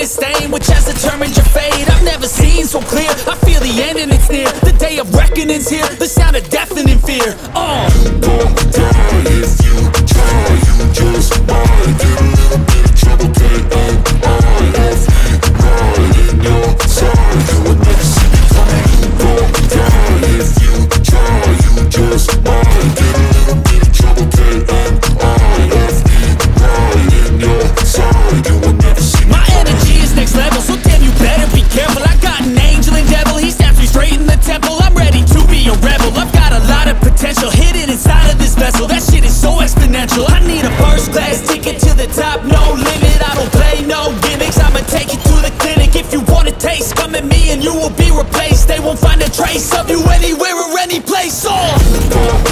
caused a permanent stain which has determined your fate. I've never seen so clear, I feel the end and it's near. The day of reckoning's here, the sound of deafening fear. Uh. Don't die if you try, I need a first class ticket to the top, no limit. I don't play no gimmicks, I'ma take you to the clinic. If you want a taste, come at me and you will be replaced. They won't find a trace of you anywhere or any place, oh